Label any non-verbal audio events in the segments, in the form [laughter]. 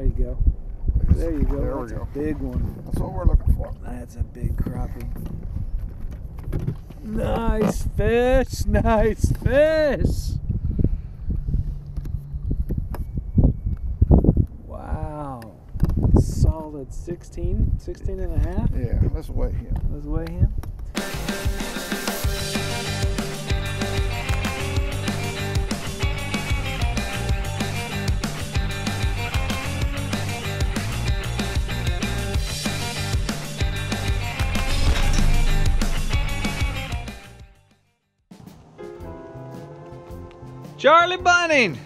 There you go. There you go. There That's we go. a big one. That's what we're looking for. That's a big crappie. Nice fish, nice fish. Wow. Solid 16, 16 and a half. Yeah, let's weigh him. Let's weigh him. Charlie Bunting,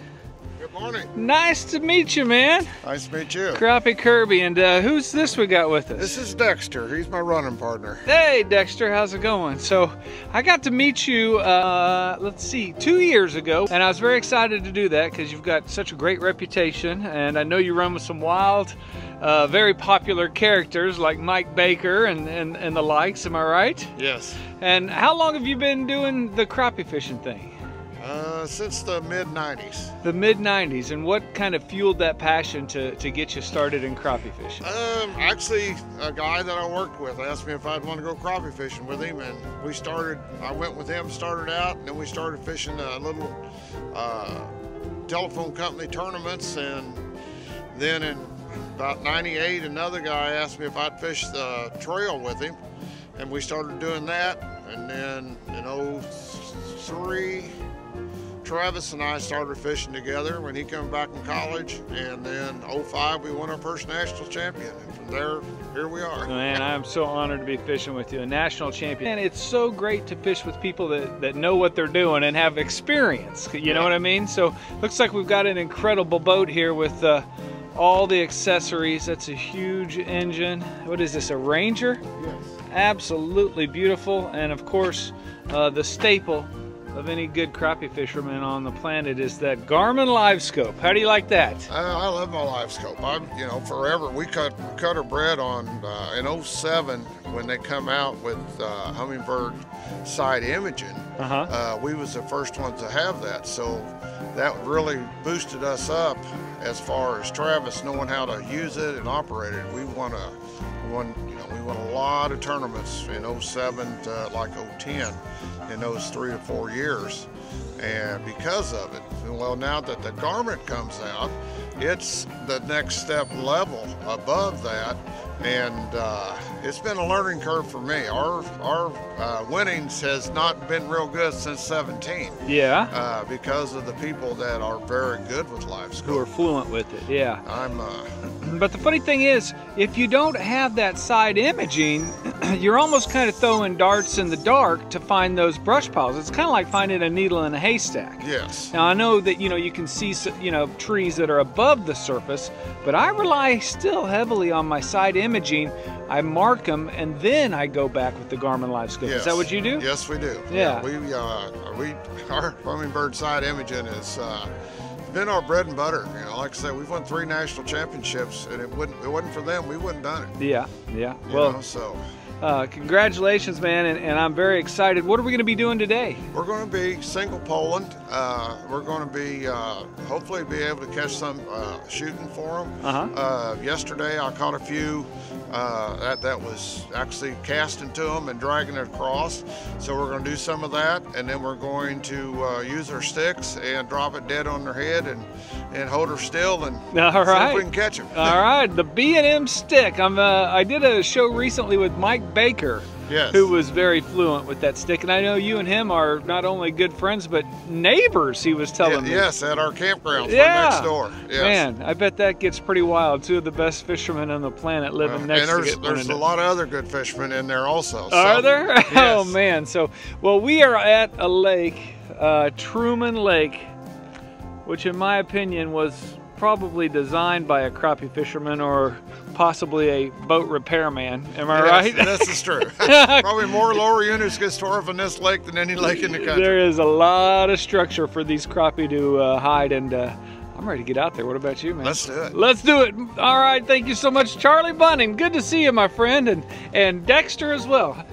Good morning. nice to meet you, man. Nice to meet you. Crappie Kirby, and uh, who's this we got with us? This is Dexter. He's my running partner. Hey Dexter, how's it going? So I got to meet you, uh, let's see, two years ago, and I was very excited to do that because you've got such a great reputation, and I know you run with some wild, uh, very popular characters like Mike Baker and, and, and the likes, am I right? Yes. And how long have you been doing the crappie fishing thing? Uh, since the mid 90s. The mid 90s, and what kind of fueled that passion to, to get you started in crappie fishing? Um, actually, a guy that I worked with asked me if I'd want to go crappie fishing with him, and we started. I went with him, started out, and then we started fishing a little uh, telephone company tournaments, and then in about '98, another guy asked me if I'd fish the trail with him, and we started doing that, and then in '03. Travis and I started fishing together when he came back from college, and then 05 we won our first national champion, and from there, here we are. Man, I'm so honored to be fishing with you, a national champion. And it's so great to fish with people that, that know what they're doing and have experience. You know what I mean? So looks like we've got an incredible boat here with uh, all the accessories. That's a huge engine. What is this, a Ranger? Yes. Absolutely beautiful. And of course, uh, the staple of any good crappie fisherman on the planet is that Garmin Live Scope. How do you like that? I, I love my live scope. I'm, you know, forever. We cut cut our bread on uh, in 07 when they come out with uh, Humminbird side imaging. Uh-huh. Uh, we was the first ones to have that, so that really boosted us up as far as Travis knowing how to use it and operate it. We won a, we won, you know, we won a lot of tournaments in 07 to like 010 in those three to four years, and because of it. Well, now that the Garmin comes out, it's the next step level above that, and uh, it's been a learning curve for me. Our our uh, winnings has not been real good since 17 Yeah. uh, because of the people that are very good with live Who are fluent with it. Yeah. I'm uh, [clears throat] But the funny thing is, if you don't have that side imaging, [clears throat] you're almost kind of throwing darts in the dark to find those brush piles. It's kind of like finding a needle in a haystack. yes. Now I know that you know you can see you know trees that are above the surface, but I rely still heavily on my side imaging. I mark them and then I go back with the Garmin Live Scope. Is that what you do? Yes, we do. Yeah. we uh, we our Humminbird side imaging is uh, been our bread and butter. You know, like I said, we've won three national championships, and it wouldn't it wasn't for them, we wouldn't done it. Yeah, yeah. you Well, know, so uh, congratulations, man, and, and I'm very excited. What are we going to be doing today? we're going to be single poling. Uh, we're going to be uh, hopefully be able to catch some uh, shooting for them. Uh-huh. Uh, yesterday, I caught a few uh, that that was actually casting to them and dragging it across. So we're going to do some of that, and then we're going to uh, use our sticks and drop it dead on their head and and hold her still and [laughs] All see if we can catch them. All right, the B and M stick. I'm. Uh, I did a show recently with Mike Baker, yes. who was very fluent with that stick, and I know you and him are not only good friends but neighbors. He was telling Yeah, me. yes, at our campground Yeah. right next door. Yes. Man, I bet that gets pretty wild. Two of the best fishermen on the planet living Uh, next and to there's get one there's a lot of other good fishermen in there also. Are so- there? [laughs] Oh man. So, well, we are at a lake, uh, Truman Lake, which, in my opinion, was probably designed by a crappie fisherman or possibly a boat repairman. Am I Yes, right? [laughs] This is true. [laughs] Probably more lower units gets tore up in this lake than any lake in the country. there is a lot of structure for these crappie to uh, hide, and uh, I'm ready to get out there. What about you, man? Let's do it. Let's do it. All right. Thank you so much, Charlie Bunting. Good to see you, my friend, and and Dexter as well.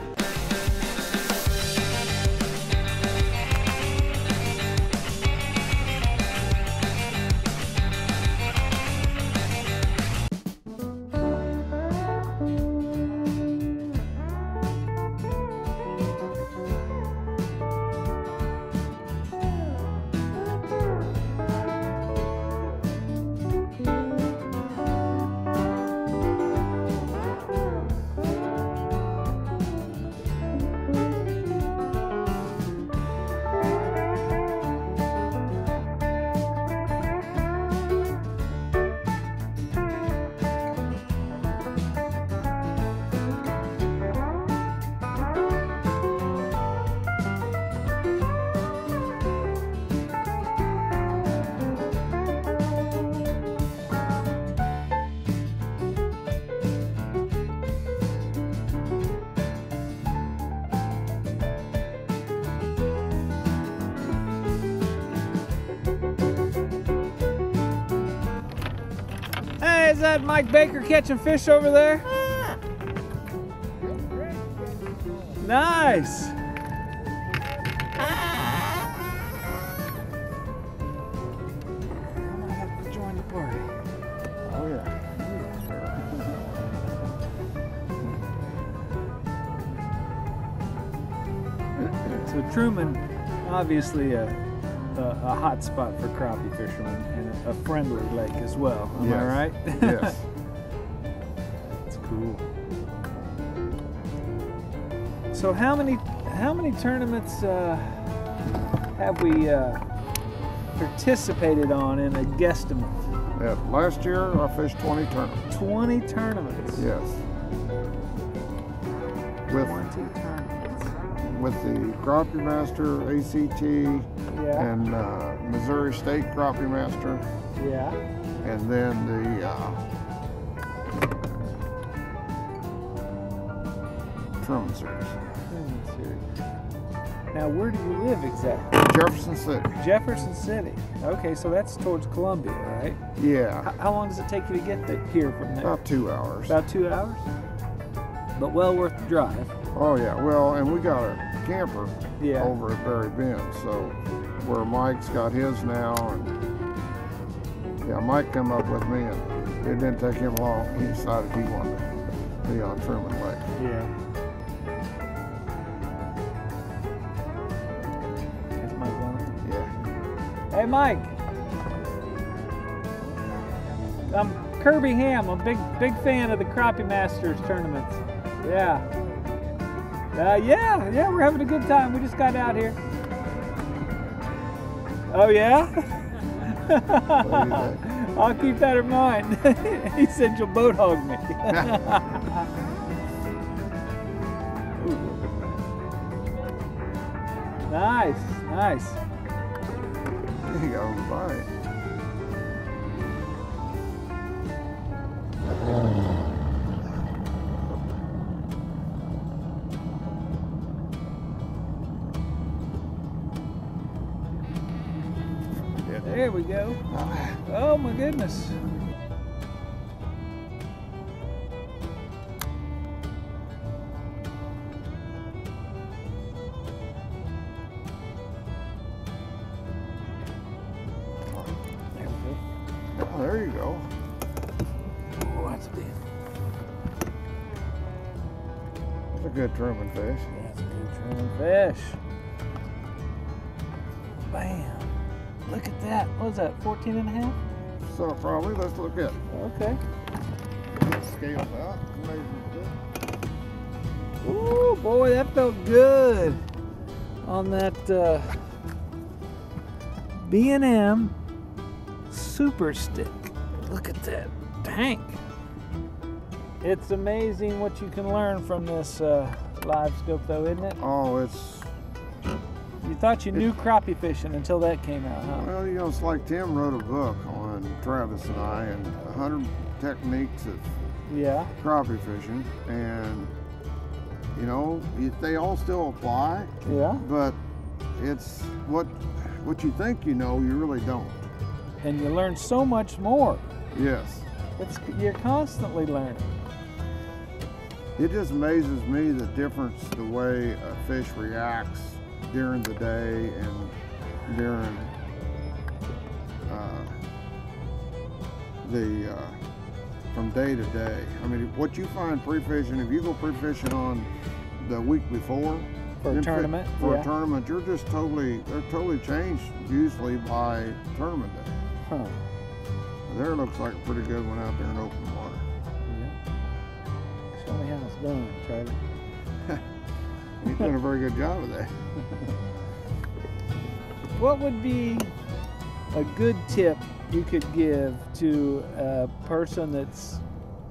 That Mike Baker catching fish over there? Nice. So Truman, obviously a, a, hot spot for crappie fishermen and a, friendly lake as well. Am I right? [laughs] [laughs] Yes. That's cool. So how many how many tournaments uh, have we uh, participated on in a guesstimate? Yeah. Last year I fished 20 tournaments. 20 tournaments. Yes. With 20 tournaments. With the Crappie Master, ACT, Yeah. and uh, Missouri State Crappie Master, Yeah. and then the uh, Truman Series. Now, where do you live exactly? Jefferson City. Jefferson City. Okay, so that's towards Columbia, right? How, Yeah. how long does it take you to get the, here from there? About two hours. About two hours. But well worth the drive. Oh yeah. Well, and we got a camper Yeah. over at Berry Bend, so where Mike's got his now, and yeah, Mike come up with me, and it didn't take him long. He decided he wanted to be on Truman Lake. Yeah. That's one. Yeah. Hey, Mike. I'm Kirby Ham. I'm a big, big fan of the Crappie Masters tournaments. Yeah. Uh, yeah, yeah, we're having a good time. We just got out here. Oh, yeah? [laughs] I'll keep that in mind. [laughs] he said you'll boat hog me. [laughs] nice, nice. It's a good Truman fish. That's a good fish. Bam. Look at that. What was that? 14 and a half? So probably let's look at it. Okay. scales out. Ooh, boy, that felt good on that uh, B&M Super Stick. Look at that tank. It's amazing what you can learn from this uh, live scope, though, isn't it? Oh, it's You thought you knew crappie fishing until that came out, huh? well, you know, it's like Tim wrote a book on Travis and I, and hundred techniques of Yeah, crappie fishing, and you know, they all still apply, yeah. but it's what what you think you know, you really don't. And you learn so much more. Yes, It's you're constantly learning. It just amazes me the difference the way a fish reacts during the day and during uh, the uh, from day to day. I mean, what you find pre-fishing, if you go pre-fishing on the week before For a tournament, for yeah. a tournament, you're just totally they're totally changed usually by tournament day. Huh. There looks like a pretty good one out there in open water. Yeah. Show me how it's done, Charlie. [laughs] He's doing a very good job of that. [laughs] What would be a good tip you could give to a person that's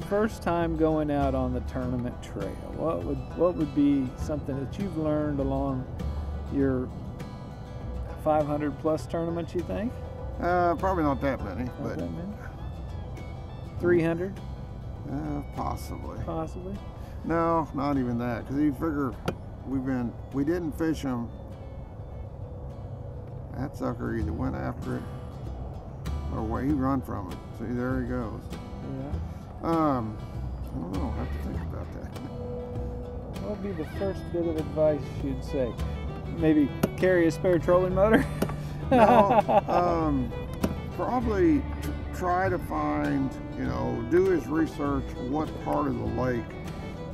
first time going out on the tournament trail? What would what would be something that you've learned along your 500 plus tournaments? You think? Uh, probably not that many, Not but that many? 300 uh, possibly. possibly. No, not even that. Because you figure we've been we didn't fish them. That sucker either went after it or well, he run from it. See, there he goes. Yeah. Um, I don't know. I have to think about that. What would be the first bit of advice you'd say? Maybe carry a spare trolling motor? No, [laughs] um, probably try to find, you know, do his research what part of the lake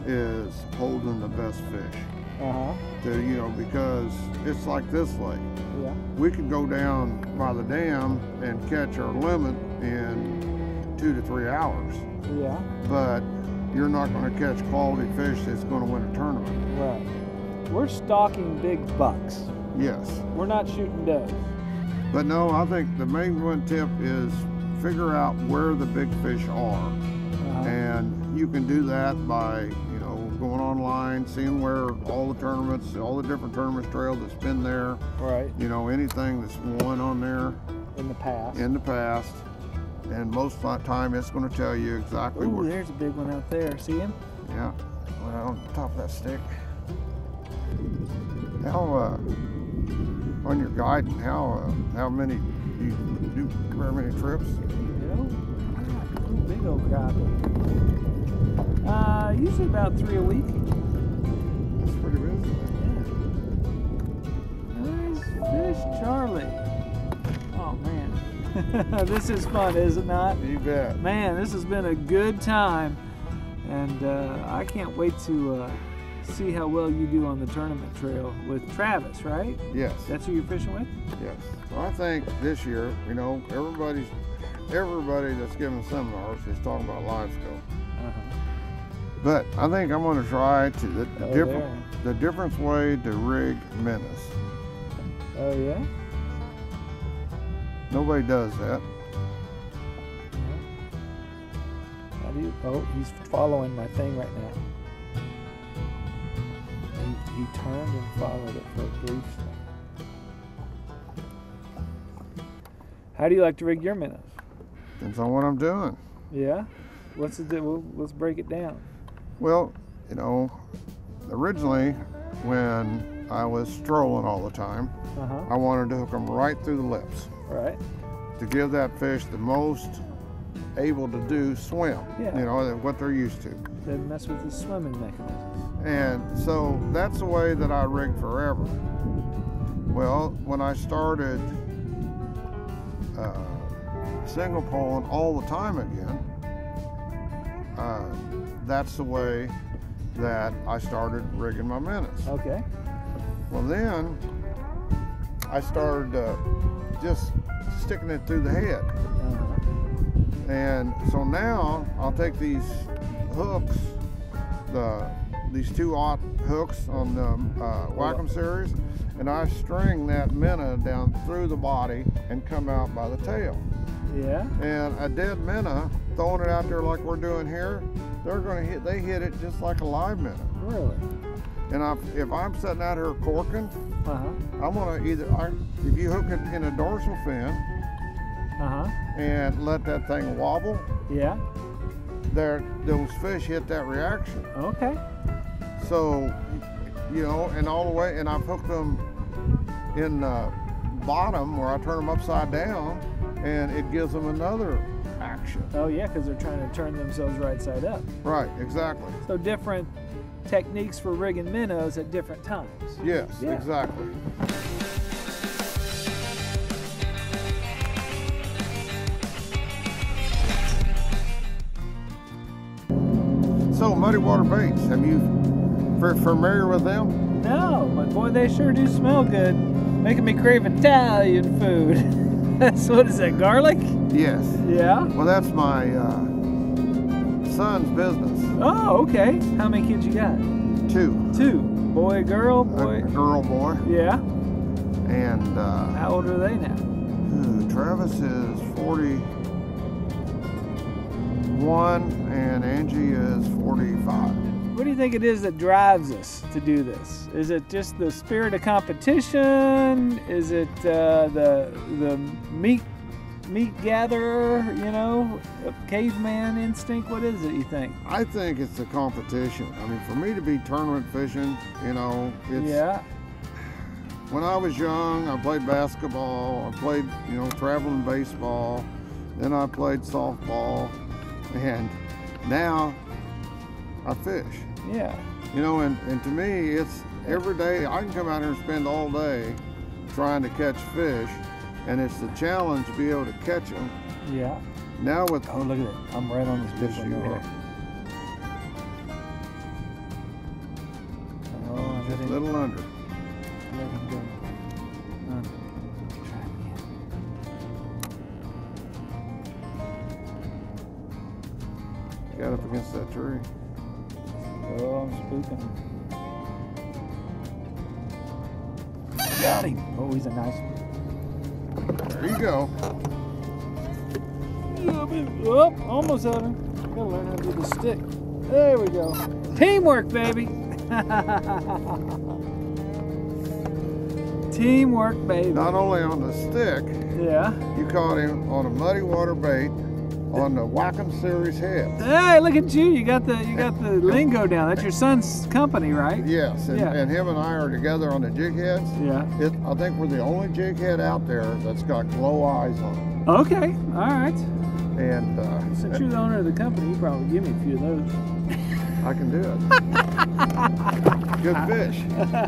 is holding the best fish. Uh-huh. To, you know, because it's like this lake. Yeah. We could go down by the dam and catch our limit in two to three hours, Yeah. but you're not going to catch quality fish that's going to win a tournament. Right. We're stalking big bucks. Yes. We're not shooting does. But no, I think the main one tip is figure out where the big fish are. Uh-huh. And you can do that by, you know, going online, seeing where all the tournaments, all the different tournaments trail that's been there, Right. you know, anything that's won on there In the past. in the past. And most of the time it's going to tell you exactly Ooh, where. there's a big one out there. See him? Yeah. Well, on top of that stick. How, uh, on your guiding, how, uh, how many, you do very many trips? You know? Ooh, big old crappie. Uh, usually about three a week. That's pretty busy. Nice fish, Charlie. Oh man, this is fun, is it not? You bet. Man, this has been a good time, and uh, I can't wait to uh, see how well you do on the tournament trail with Travis. Right? Yes. That's who you're fishing with. Yes. Well, I think this year, you know, everybody's, everybody that's giving seminars is talking about live scope. Uh-huh. But I think I'm going to try to the, Oh, different, the different way to rig menace. Oh yeah. Nobody does that. How do you? Oh, he's following my thing right now. He, turned and followed it for a brief second. How do you like to rig your minnows? Depends on what I'm doing. Yeah. What's the? Well, let's break it down. Well, you know, originally when I was strolling all the time, Uh huh. I wanted to hook them right through the lips Right. to give that fish the most able to do swim. Yeah. You know, what they're used to. Then mess with the swimming mechanisms. And so that's the way that I rigged forever. Well, when I started uh, single poling all the time again, uh, that's the way that I started rigging my minutes. Okay. Well, then I started uh, just sticking it through the head. Uh-huh. And so now I'll take these hooks, the these two aught hooks on the uh, Wacom series, and I string that minnow down through the body and come out by the tail. Yeah. And a dead minnow, throwing it out there like we're doing here, they're going to hit. They hit it just like a live minnow. Really. And I, if I'm sitting out here corking, Uh huh. I'm going to either I, if you hook it in a dorsal fin Uh huh. and let that thing wobble, Yeah. There those fish hit that reaction. Okay. So, you know, and all the way, and I've hooked them in the bottom where I turn them upside down, and it gives them another action. Oh yeah, because they're trying to turn themselves right side up. Right, exactly. So different techniques for rigging minnows at different times. Yes, Yeah. exactly. Muddy Water Baits, have you familiar with them? No, but boy, they sure do smell good, making me crave Italian food. [laughs] That's what is that? Garlic? Yes. Yeah. Well, that's my uh, son's business. Oh, okay. How many kids you got? Two. Two. Boy, girl, A boy. girl, boy. Yeah. And uh, How old are they now? ooh, Travis is 41 and Angie is 45. What do you think it is that drives us to do this? Is it just the spirit of competition? Is it uh, the the meat meat gatherer? You know, caveman instinct? What is it? You think? I think it's the competition. I mean, for me to be tournament fishing, you know, it's yeah. when I was young, I played basketball, I played, you know, traveling baseball, then I played softball, and now I fish. Yeah. You know, and, and to me, it's every day I can come out here and spend all day trying to catch fish, and it's the challenge to be able to catch them. Yeah. Now with Oh, look at it. I'm right on this one you right are. here. Oh, a little under. Oh, he's a nice one. There you go. Oh, almost had him. Gotta learn how to do the stick. There we go. Teamwork, baby. [laughs] Teamwork, baby. Not only on the stick, Yeah. you caught him on a muddy water bait on the Wacom Series head. Hey, look at you. You got the you got the [laughs] lingo down. That's your son's company, right? Yes, and, Yeah. and him and I are together on the jig heads. Yeah. It, I think we're the only jig head out there that's got glow eyes on Okay. All right. And uh, Since you're the owner of the company, you probably give me a few of those. I can do it. [laughs] Good fish.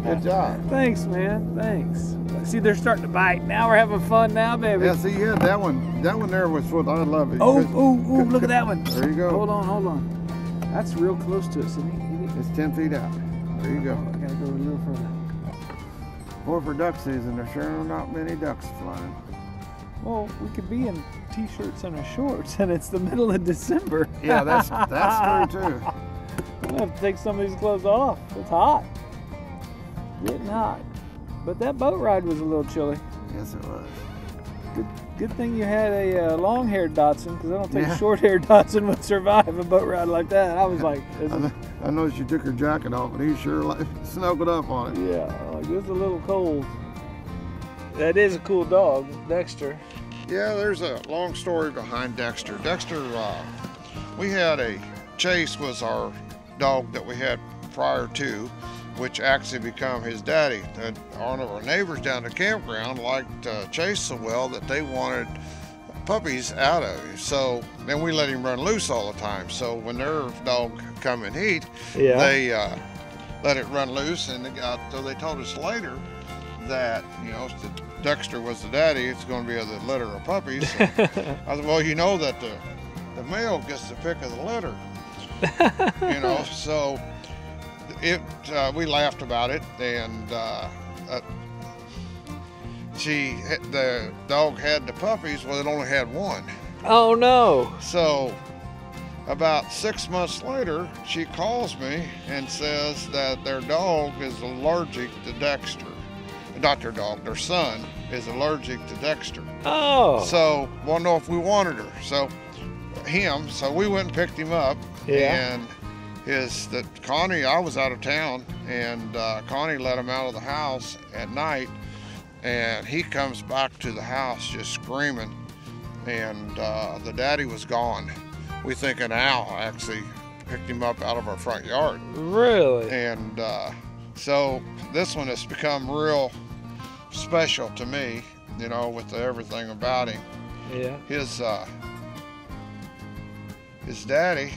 Good job. Thanks, man. Thanks. See, they're starting to bite. Now we're having fun now, baby. Yeah, see, yeah, that one, that one there was what I love. It. Oh, oh, oh, look at that one. There you go. Hold on, hold on. That's real close to it? It? It's 10 feet out. There you Oh, go. I gotta go a little further. Boy, for duck season, there's sure are not many ducks flying. Well, we could be in t-shirts and a shorts, and it's the middle of December. Yeah, that's [laughs] that's true too. I'm gonna have to take some of these clothes off. It's hot. Getting hot. But that boat ride was a little chilly. Yes, it was. Good, good thing you had a uh, long-haired dachshund, because I don't think Yeah. a short-haired [laughs] dachshund would survive a boat ride like that. I was like, this [laughs] I, is, know- I noticed you took her jacket off, but he sure like, [laughs] snuggled up on it. yeah, like this is a little cold. That is a cool dog, Dexter. Yeah, there's a long story behind Dexter. Dexter, uh, we had a Chase was our dog that we had prior to, which actually become his daddy. And one of our neighbors down the campground liked uh, Chase so well that they wanted puppies out of him. So then we let him run loose all the time. So when their dog come in heat, Yeah. they uh, let it run loose, and they got so they told us later that you know Dexter was the daddy, it's going to be the litter of puppies. So [laughs] I said, well, you know that the the male gets the pick of the litter, [laughs] you know. So it uh, we laughed about it, and uh, uh, she the dog had the puppies. Well, it only had one. oh no. So, about six months later, she calls me and says that their dog is allergic to Dexter. Not their dog, their son is allergic to Dexter. Oh. So, want to know if we wanted her. So, him. So we went and picked him up. Yeah. And his that Connie, I was out of town, and uh, Connie let him out of the house at night, and he comes back to the house just screaming, and uh, the daddy was gone. We think an owl actually picked him up out of our front yard, really? and uh, so this one has become real special to me. You know, with everything about him Yeah. his uh, his daddy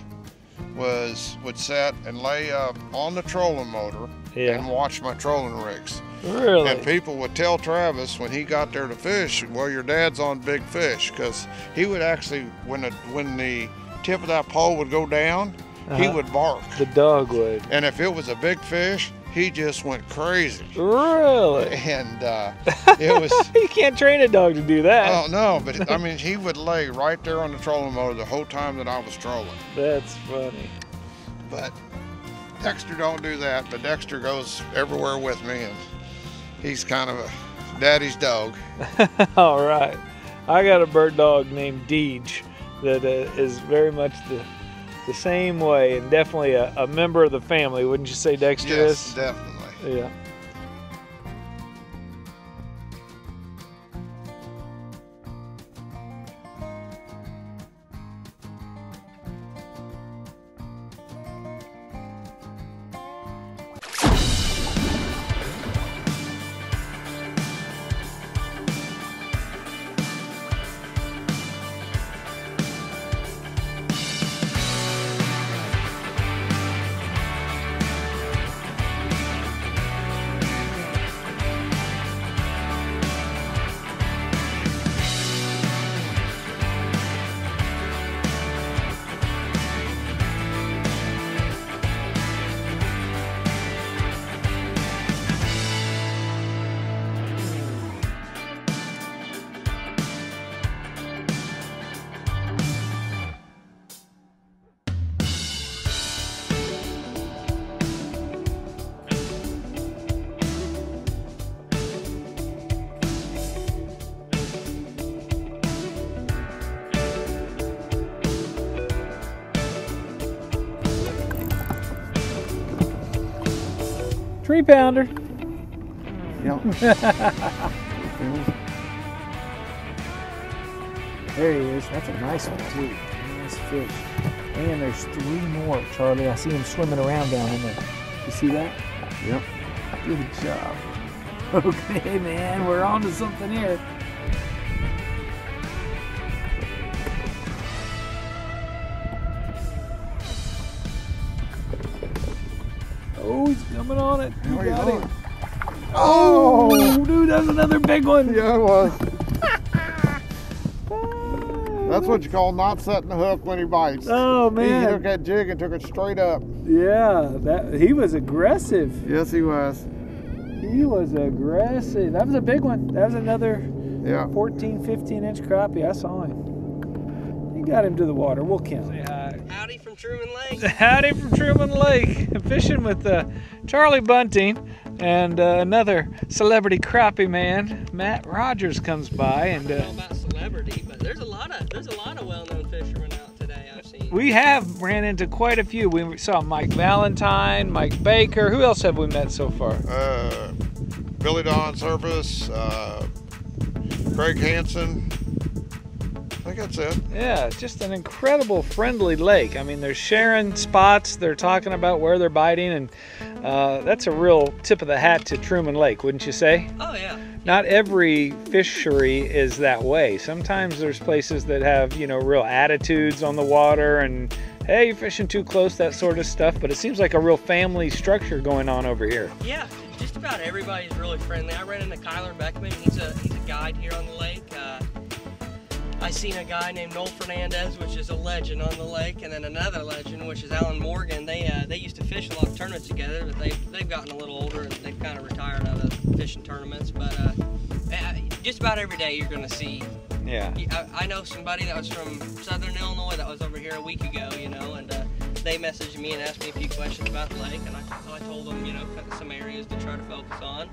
was would sit and lay up on the trolling motor Yeah. and watch my trolling rigs. Really? And people would tell Travis when he got there to fish, "Well, your dad's on big fish," because he would actually when the when the tip of that pole would go down, he Uh-huh. would bark. the dog would. And if it was a big fish, he just went crazy. Really? And uh, [laughs] it was. you can't train a dog to do that. Oh no, but I [laughs] mean, he would lay right there on the trolling motor the whole time that I was trolling. That's funny. But Dexter don't do that. But Dexter goes everywhere with me, and he's kind of a daddy's dog. [laughs] All right. I got a bird dog named Deej that uh, is very much the the same way and definitely a, a member of the family. Wouldn't you say Dexter yes, is? definitely. Yeah. Three pounder. Yep. [laughs] There he is. That's a nice one too. Nice fish. And there's three more, Charlie. I see him swimming around down in there. You see that? Yep. Good job. [laughs] Okay, man, we're on to something here. Coming on it. You Where got going? him. Oh, dude, that's another big one. Yeah, it was. [laughs] That's what you call not setting the hook when he bites. Oh man! He took that jig and took it straight up. Yeah, that he was aggressive. Yes, he was. He was aggressive. That was a big one. That was another Yeah. 14, 15 inch crappie. I saw him. He got him to the water. We'll count. Say hi. Howdy from Truman Lake. [laughs] Howdy from Truman Lake. Fishing with uh, Charlie Bunting and uh, another celebrity crappie man. Matt Rogers comes by and I uh, don't know about celebrity, but there's a lot of there's a lot of well-known fishermen out today. I've seen. we have ran into quite a few. We saw Mike Valentine, Mike Baker. Who else have we met so far? Uh, Billy Don Service, uh, Craig Hansen. I think that's it. Yeah, just an incredible friendly lake. I mean, they're sharing spots. They're talking about where they're biting, and uh, that's a real tip of the hat to Truman Lake, wouldn't you say? oh yeah. not every fishery is that way. Sometimes there's places that have, you know, real attitudes on the water and hey, you're fishing too close, that sort of stuff. But it seems like a real family structure going on over here. Yeah, just about everybody's really friendly. I ran into Kyler Beckman. He's a he's a guide here on the lake. Uh, I seen a guy named Noel Fernandez, which is a legend on the lake, and then another legend, which is Alan Morgan. They uh, they used to fish a lot of tournaments together, but they've they've gotten a little older and they've kind of retired out of fishing tournaments. But uh, just about every day you're gonna see Yeah. I, I know somebody that was from Southern Illinois that was over here a week ago, you know, and uh, they messaged me and asked me a few questions about the lake, and I, I told them, you know, some areas to try to focus on.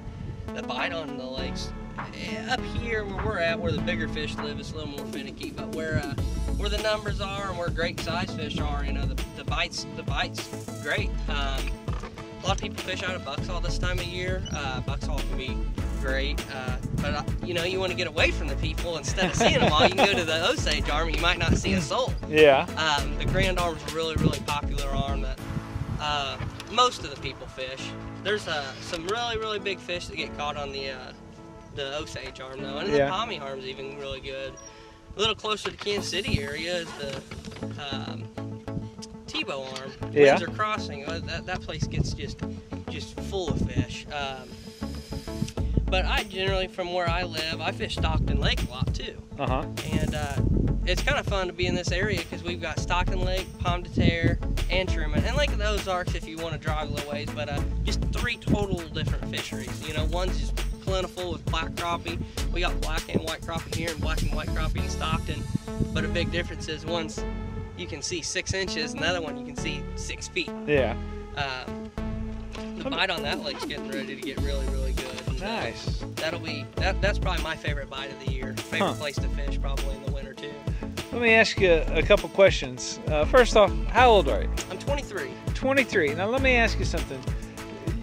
The bite on the lakes eh, up here where we're at, where the bigger fish live, it's a little more finicky, but where uh, where the numbers are and where great size fish are, you know, the, the bites the bites great. Um, a lot of people fish out of Bucksaw this time of year. Uh, Bucksaw can be great, uh, but uh, you know you want to get away from the people instead of seeing them all. You can go to the Osage Arm, you might not see a soul. Yeah. Um, the Grand Arm is a really, really popular arm that uh, most of the people fish. There's uh, some really, really big fish that get caught on the uh, the Osage Arm though, and Yeah. the Pomme Arm's even really good. A little closer to Kansas City area is the um, Tebo Arm, Yeah. Windsor Crossing. Uh, That, that place gets just just full of fish. Um, but I generally, from where I live, I fish Stockton Lake a lot too Uh huh. and uh, it's kind of fun to be in this area because we've got Stockton Lake, Pomme de Terre, and Truman, and Lake of the Ozarks if you want to drive a little ways. But uh, just three total different fisheries. You know, one's just plentiful with black crappie. We got black and white crappie here, and black and white crappie in Stockton. But a big difference is one's you can see six inches, another one you can see six feet. Yeah. Um, the bite on that lake's getting ready to get really, really good. And, uh, Nice. That'll be that, that's probably my favorite bite of the year. Favorite Huh. place to fish probably in the winter too. Let me ask you a couple questions. Uh, first off, how old are you? I'm 23. 23. Now let me ask you something.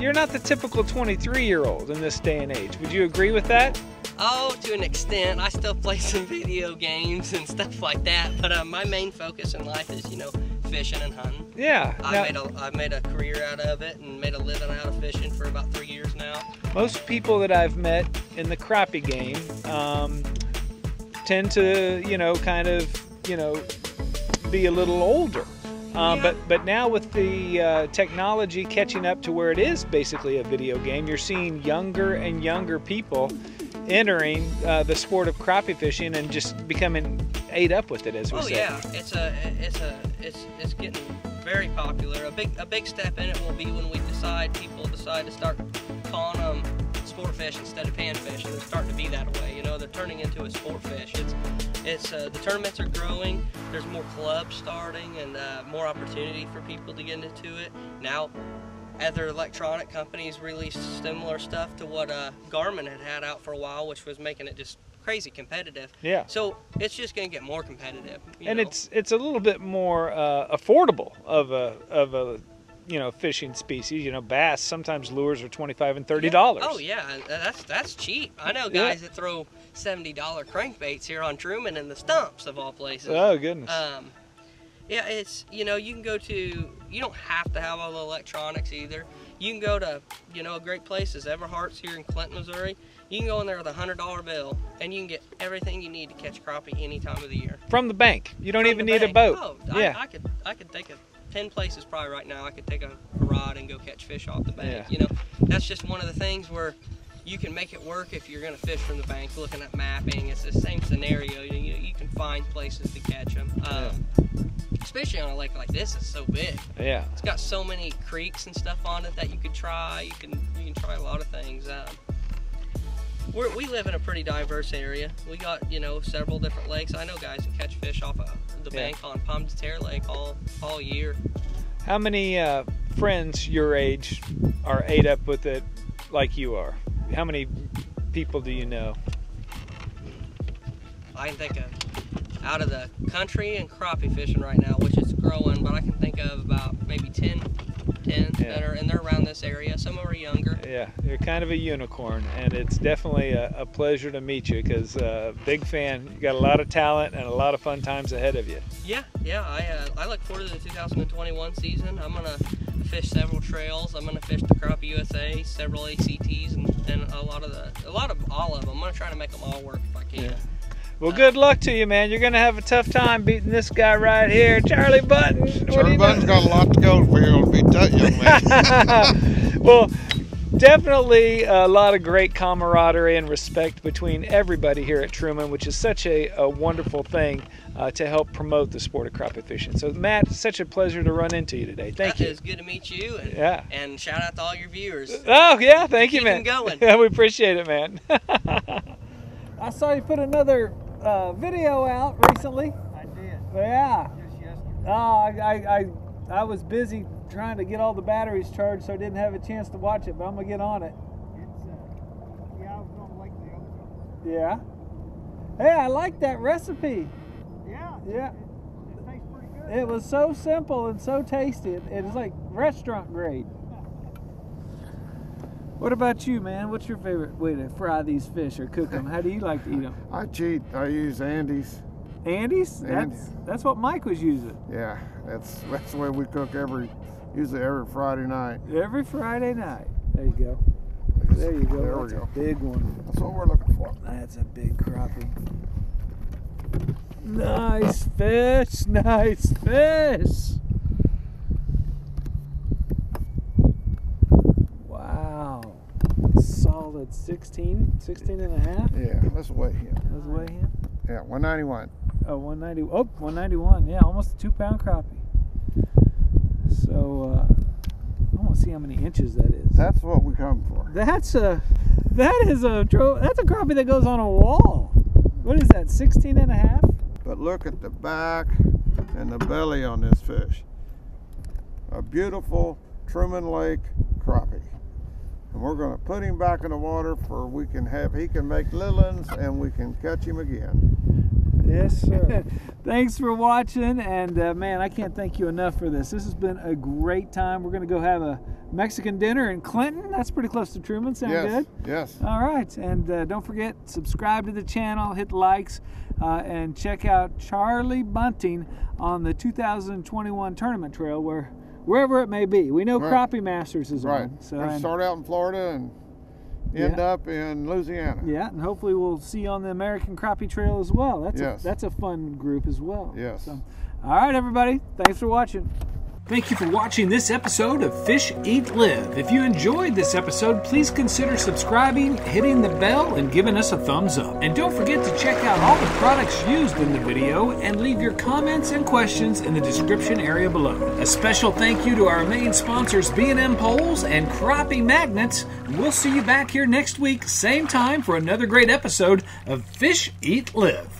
You're not the typical 23 year old in this day and age. Would you agree with that? Oh, to an extent, I still play [laughs] some video games and stuff like that. But uh, my main focus in life is, you know, fishing and hunting. Yeah. I Now- made a I made a career out of it and made a living out of fishing for about three years now. most people that I've met in the crappie game um, tend to, you know, kind of, you know, be a little older. Yeah. But but now with the uh, technology catching up to where it is basically a video game, you're seeing younger and younger people entering uh, the sport of crappie fishing and just becoming ate up with it, as we Oh say. yeah, it's a it's a it's it's getting very popular. A big a big step in it will be when we decide people decide to start calling them sport fish instead of pan fish, and they're starting to be that way. You know, they're turning into a sport fish. It's it's uh, the tournaments are growing. There's more clubs starting and uh, more opportunity for people to get into it. Now, other electronic companies released similar stuff to what uh, Garmin had had out for a while, which was making it just crazy competitive. Yeah. So it's just going to get more competitive. and know? it's it's a little bit more uh, affordable of a of a you know fishing species. You know, bass sometimes lures are twenty five and thirty dollars. Oh yeah, that's that's cheap. I know Yeah. guys that throw seventy dollar crankbaits here on Truman and the stumps of all places. Oh goodness. Um, yeah, it's you know you can go to you don't have to have all the electronics either. You can go to you know a great place places. Everhart's here in Clinton, Missouri. You can go in there with a hundred dollar bill and you can get everything you need to catch crappie any time of the year. From the bank. You don't From even need a boat. Oh, yeah. I, I could I could take a ten places probably right now. I could take a, rod and go catch fish off the bank. Yeah. You know, that's just one of the things where you can make it work if you're gonna fish from the bank. Looking at mapping, it's the same scenario. You, you, you can find places to catch them. Um, Especially on a lake like this, it's so big. yeah. It's got so many creeks and stuff on it that you could try. You can you can try a lot of things. Um, we're, we live in a pretty diverse area. We got you know several different lakes. I know guys that catch fish off of the Yeah. bank on Pomme de Terre Lake all all year. How many uh, friends your age are ate up with it like you are? How many people do you know? I can think of out of the country and crappie fishing right now, which is growing, but I can think of about maybe 10, 10 Yeah. that are and they're around this area. Some are younger. Yeah, you're kind of a unicorn, and it's definitely a, a pleasure to meet you because uh, big fan. You got a lot of talent and a lot of fun times ahead of you. Yeah, yeah. I uh, I look forward to the 2021 season. I'm gonna fish several trails. I'm gonna fish the Crappie USA, several ACTs, and, and a lot of the a lot of all of them. I'm gonna try to make them all work if I can. Yeah. Well, good luck to you, man. You're gonna have a tough time beating this guy right here, Charlie Button. Charlie you Button's know? got a lot to go for you to beat that young man. [laughs] well, definitely a lot of great camaraderie and respect between everybody here at Truman, which is such a, a wonderful thing uh, to help promote the sport of crappie fishing. So, Matt, such a pleasure to run into you today. Thank That you. is good to meet you, and Yeah. and shout out to all your viewers. Oh yeah, thank you, Keep man. 'em going. Yeah, [laughs] we appreciate it, man. [laughs] I saw you put another uh, video out recently. I did. Yeah. Just yesterday. Oh, I, I, I, I was busy trying to get all the batteries charged, so I didn't have a chance to watch it. But I'm gonna get on it. It's, uh, yeah, I was on Lake the other day. Yeah. Hey, I like that recipe. Yeah. Yeah. It, it tastes pretty good. It was so simple and so tasty. It, it was like restaurant grade. What about you, man? What's your favorite way to fry these fish or cook them? How do you like to eat them? [laughs] I cheat. I use Andy's. Andy's? That's that's what Mike was using Yeah, that's [laughs] that's the way we cook every, usually every Friday night. every Friday night. There you go. There you go. There we That's go. a big one. That's what we're looking for. That's a big crappie. Nice fish, nice fish. Wow. Solid 16, 16 and a half. Yeah, let's weigh him. That's the way him. Yeah, 191. Oh, 190. Oh, 191. Yeah, almost a two pound crappie. So, uh, I want to see how many inches that is. That's what we come for. That's a, that is a, that's a crappie that goes on a wall. What is that, 16 and a half? But look at the back and the belly on this fish. A beautiful Truman Lake crappie. And we're going to put him back in the water for we can have, he can make little ones and we can catch him again. Yes, sir. [laughs] Thanks for watching, and uh, man, I can't thank you enough for this. This has been a great time. We're gonna go have a Mexican dinner in Clinton. That's pretty close to Truman. Sound yes, good? yes. All right, and uh, don't forget subscribe to the channel, hit likes, uh, and check out Charlie Bunting on the 2021 tournament trail, where wherever it may be. We know Right. Crappie Masters is Right. on. So and- start out in Florida and end Yeah. up in Louisiana. yeah, and hopefully we'll see you on the American Crappie Trail as well. That's Yes. a, that's a fun group as well. Yes. So, all right, everybody. Thanks for watching. Thank you for watching this episode of Fish Eat Live. If you enjoyed this episode, please consider subscribing, hitting the bell, and giving us a thumbs up. And don't forget to check out all the products used in the video and leave your comments and questions in the description area below. A special thank you to our main sponsors B'nM Poles and Crappie Magnets. We'll see you back here next week, same time for another great episode of Fish Eat Live.